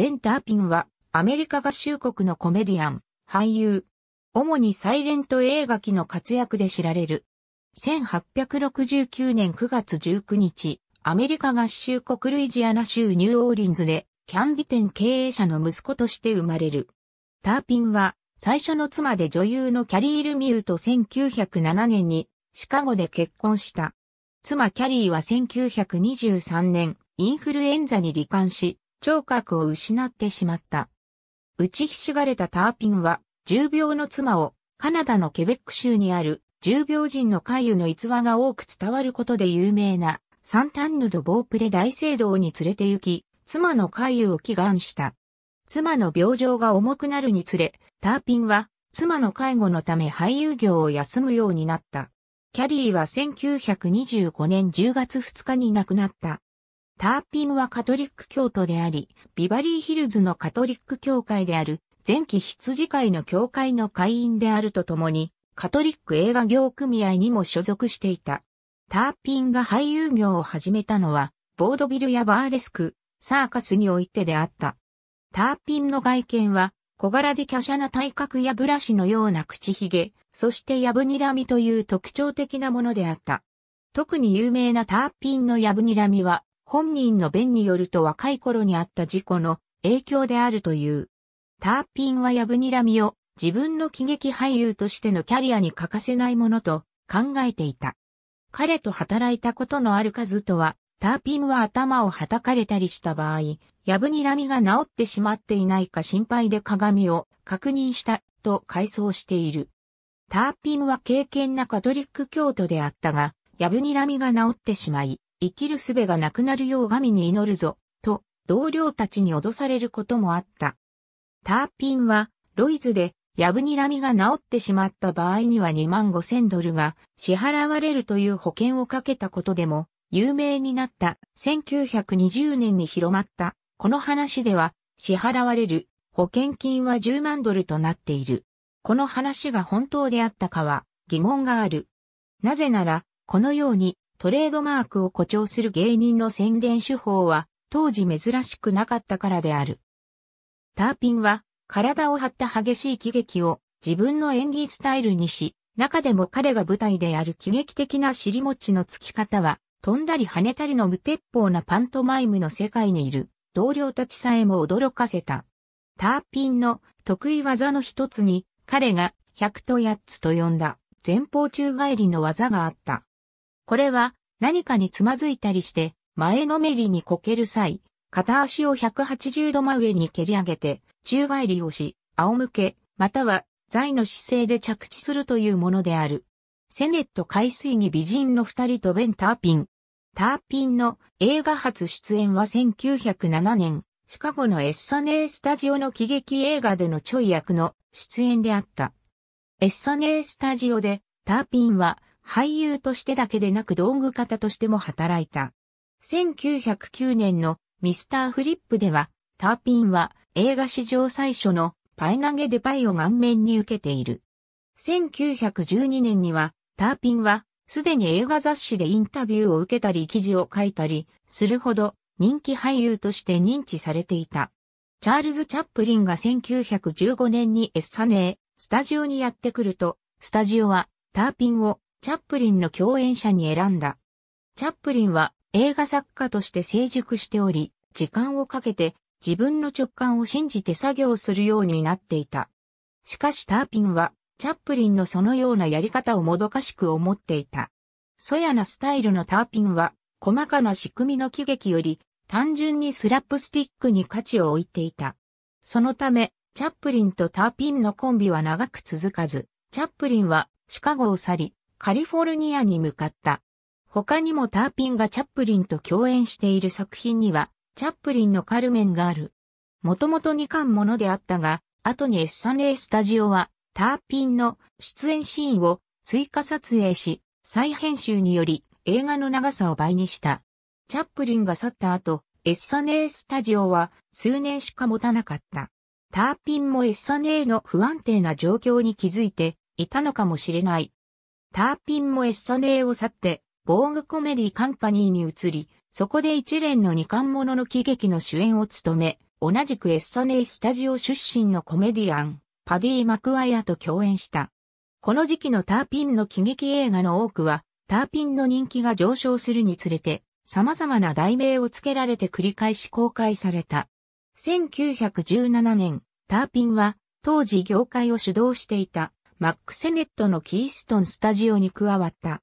ベン・ターピンはアメリカ合衆国のコメディアン、俳優。主にサイレント映画機の活躍で知られる。1869年9月19日、アメリカ合衆国ルイジアナ州ニューオーリンズでキャンディ店経営者の息子として生まれる。ターピンは最初の妻で女優のキャリー・ルミューと1907年にシカゴで結婚した。妻キャリーは1923年インフルエンザに罹患し、聴覚を失ってしまった。打ちひしがれたターピンは重病の妻をカナダのケベック州にある重病人の会の逸話が多く伝わることで有名なサンタンヌド・ボープレ大聖堂に連れて行き、妻の会を祈願した。妻の病状が重くなるにつれ、ターピンは妻の介護のため俳優業を休むようになった。キャリーは1925年10月2日に亡くなった。ターピンはカトリック教徒であり、ビバリーヒルズのカトリック教会である前期羊会の教会の会員であるとともに、カトリック映画業組合にも所属していた。ターピンが俳優業を始めたのは、ボードビルやバーレスク、サーカスにおいてであった。ターピンの外見は、小柄で華奢な体格やブラシのような口ひげ、そしてヤブニラミという特徴的なものであった。特に有名なターピンのヤブニラミは、本人の弁によると若い頃にあった事故の影響であるという。ターピンはヤブニラミを自分の喜劇俳優としてのキャリアに欠かせないものと考えていた。彼と働いたことのある数とは、ターピンは頭を叩かれたりした場合、ヤブニラミが治ってしまっていないか心配で鏡を確認したと回想している。ターピンは敬虔なカトリック教徒であったが、ヤブニラミが治ってしまい、生きる術がなくなるよう神に祈るぞ、と同僚たちに脅されることもあった。ターピンは、ロイズでヤブニラミが治ってしまった場合には2万5千ドルが支払われるという保険をかけたことでも有名になった1920年に広まったこの話では支払われる保険金は10万ドルとなっている。この話が本当であったかは疑問がある。なぜならこのようにトレードマークを誇張する芸人の宣伝手法は当時珍しくなかったからである。ターピンは体を張った激しい喜劇を自分の演技スタイルにし、中でも彼が舞台である喜劇的な尻餅のつき方は、飛んだり跳ねたりの無鉄砲なパントマイムの世界にいる同僚たちさえも驚かせた。ターピンの得意技の一つに、彼が100と8つと呼んだ前方宙返りの技があった。これは何かにつまずいたりして前のめりにこける際、片足を180度真上に蹴り上げて宙返りをし、仰向け、または在の姿勢で着地するというものである。セネット海水に美人の二人とベン・ターピン。ターピンの映画初出演は1907年、シカゴのエッサネースタジオの喜劇映画でのちょい役の出演であった。エッサネースタジオでターピンは俳優としてだけでなく道具方としても働いた。1909年のミスターフリップではターピンは映画史上最初のパイ投げでパイを顔面に受けている。1912年にはターピンはすでに映画雑誌でインタビューを受けたり記事を書いたりするほど人気俳優として認知されていた。チャールズ・チャップリンが1915年にエッサネー、スタジオにやってくると、スタジオはターピンをチャップリンの共演者に選んだ。チャップリンは映画作家として成熟しており、時間をかけて自分の直感を信じて作業するようになっていた。しかしターピンは、チャップリンのそのようなやり方をもどかしく思っていた。そやなスタイルのターピンは、細かな仕組みの喜劇より、単純にスラップスティックに価値を置いていた。そのため、チャップリンとターピンのコンビは長く続かず、チャップリンはシカゴを去り、カリフォルニアに向かった。他にもターピンがチャップリンと共演している作品には、チャップリンのカルメンがある。もともと2巻ものであったが、後にエッサネースタジオはターピンの出演シーンを追加撮影し、再編集により映画の長さを倍にした。チャップリンが去った後、エッサネースタジオは数年しか持たなかった。ターピンもエッサネーの不安定な状況に気づいていたのかもしれない。ターピンもエッサネーを去って、ボーグコメディカンパニーに移り、そこで一連の二冠もの喜劇の主演を務め、同じくエッサネイスタジオ出身のコメディアン、パディ・マクワイアと共演した。この時期のターピンの喜劇映画の多くは、ターピンの人気が上昇するにつれて、様々な題名を付けられて繰り返し公開された。1917年、ターピンは、当時業界を主導していた、マック・セネットのキーストンスタジオに加わった。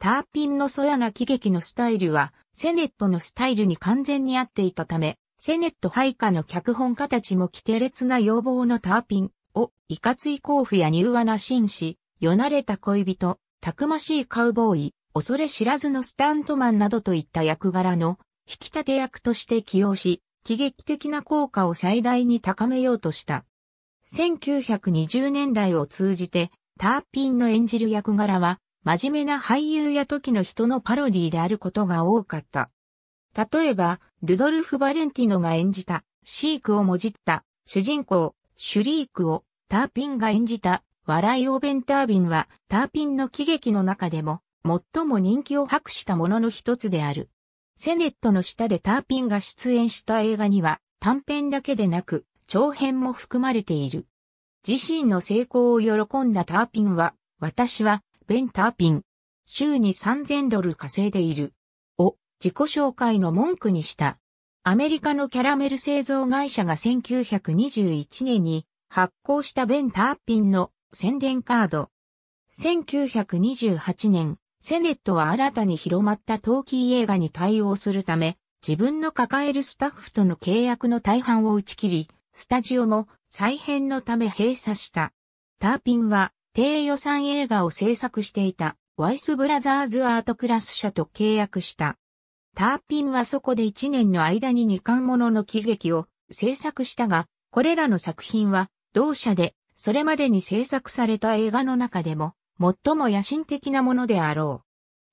ターピンのそやな喜劇のスタイルは、セネットのスタイルに完全に合っていたため、セネット配下の脚本家たちも規定列な要望のターピンを、いかつい甲府や柔和な紳士、よなれた恋人、たくましいカウボーイ、恐れ知らずのスタントマンなどといった役柄の引き立て役として起用し、喜劇的な効果を最大に高めようとした。1920年代を通じて、ターピンの演じる役柄は、真面目な俳優や時の人のパロディであることが多かった。例えば、ルドルフ・バレンティノが演じた、シークをもじった主人公、シュリークをターピンが演じた、笑いオーベンタービンは、ターピンの喜劇の中でも、最も人気を博したものの一つである。セネットの下でターピンが出演した映画には、短編だけでなく、長編も含まれている。自身の成功を喜んだターピンは、私はベン・ターピン。週に3000ドル稼いでいる。を自己紹介の文句にした。アメリカのキャラメル製造会社が1921年に発行したベン・ターピンの宣伝カード。1928年、セネットは新たに広まったトーキー映画に対応するため、自分の抱えるスタッフとの契約の大半を打ち切り、スタジオも再編のため閉鎖した。ターピンは低予算映画を制作していたワイスブラザーズアートクラス社と契約した。ターピンはそこで1年の間に2巻ものの喜劇を制作したが、これらの作品は同社でそれまでに制作された映画の中でも最も野心的なものであろう。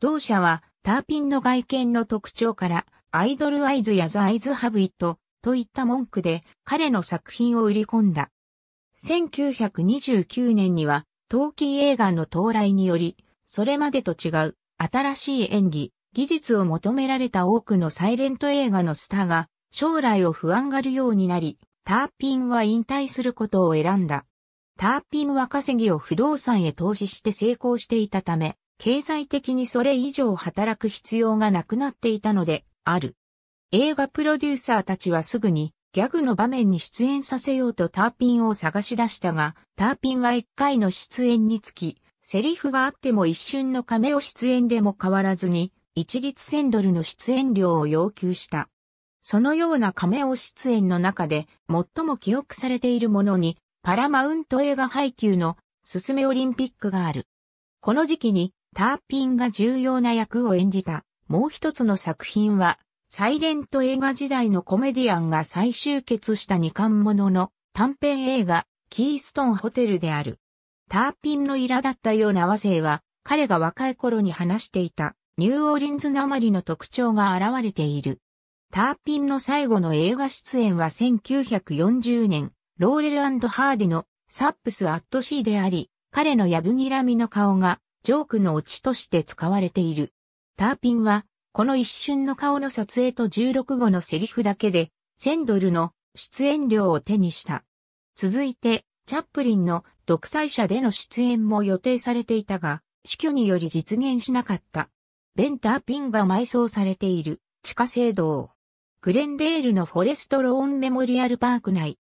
同社はターピンの外見の特徴からアイドルアイズやザアイズハブイットといった文句で彼の作品を売り込んだ。1929年には陶器映画の到来により、それまでと違う新しい演技、技術を求められた多くのサイレント映画のスターが将来を不安がるようになり、ターピンは引退することを選んだ。ターピンは稼ぎを不動産へ投資して成功していたため、経済的にそれ以上働く必要がなくなっていたので、ある。映画プロデューサーたちはすぐにギャグの場面に出演させようとターピンを探し出したが、ターピンは一回の出演につき、セリフがあっても一瞬のカメオ出演でも変わらずに、一律1000ドルの出演料を要求した。そのようなカメオ出演の中で、最も記憶されているものに、パラマウント映画配給のすすめオリンピックがある。この時期にターピンが重要な役を演じたもう一つの作品はサイレント映画時代のコメディアンが再集結した二巻ものの短編映画、キーストンホテルである。ターピンの苛立ったような話声は、彼が若い頃に話していたニューオーリンズなまりの特徴が現れている。ターピンの最後の映画出演は1940年、ローレルハーディのサップス・アット・シーであり、彼のやぶにらみの顔がジョークのオチとして使われている。ターピンはこの一瞬の顔の撮影と16語のセリフだけで1000ドルの出演料を手にした。続いて、チャップリンの独裁者での出演も予定されていたが、死去により実現しなかった。ベンターピンが埋葬されている地下聖堂。グレンデールのフォレストローンメモリアルパーク内。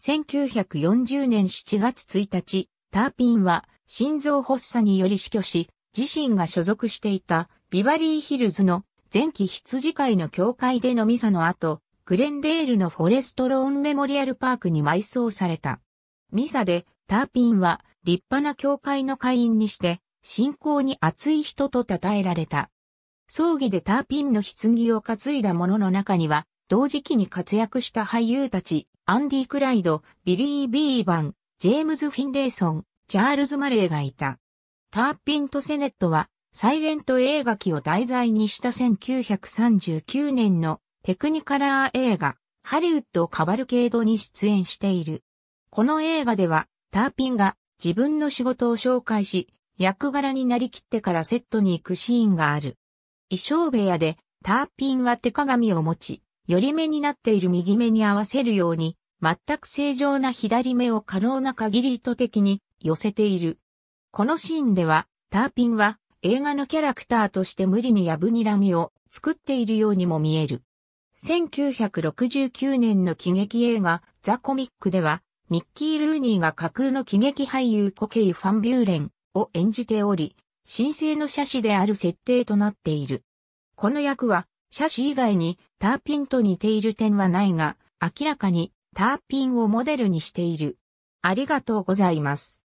1940年7月1日、ターピンは心臓発作により死去し、自身が所属していたビバリーヒルズの善き羊飼いの教会でのミサの後、グレンデールのフォレストローンメモリアルパークに埋葬された。ミサでターピンは立派な教会の会員にして信仰に熱い人と称えられた。葬儀でターピンの棺を担いだ者の中には同時期に活躍した俳優たち、アンディ・クライド、ビリー・ビーバン、ジェームズ・フィンレイソン、チャールズ・マレーがいた。ターピンとセネットはサイレント映画機を題材にした1939年のテクニカラー映画、ハリウッドカバルケードに出演している。この映画では、ターピンが自分の仕事を紹介し、役柄になりきってからセットに行くシーンがある。衣装部屋で、ターピンは手鏡を持ち、寄り目になっている右目に合わせるように、全く正常な左目を可能な限り意図的に寄せている。このシーンでは、ターピンは映画のキャラクターとして無理にヤブニラミを作っているようにも見える。1969年の喜劇映画ザ・コミックでは、ミッキー・ルーニーが架空の喜劇俳優コケイ・ファンビューレンを演じており、神聖の写真である設定となっている。この役は、写真以外にターピンと似ている点はないが、明らかにターピンをモデルにしている。ありがとうございます。